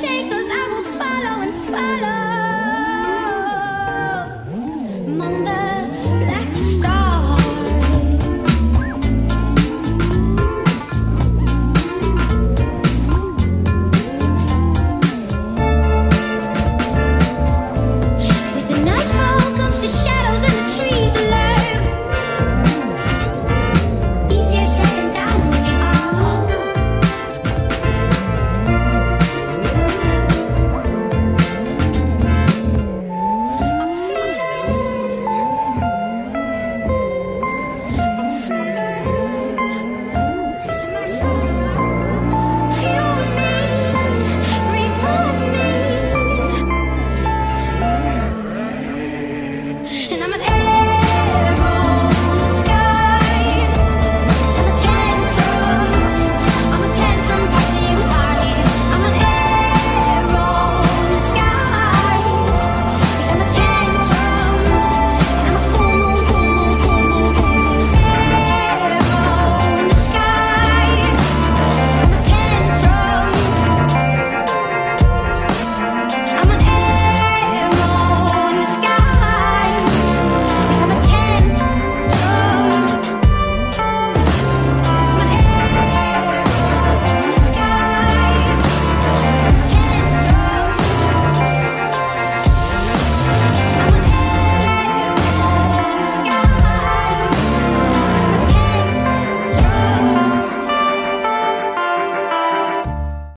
take us. I will follow and follow.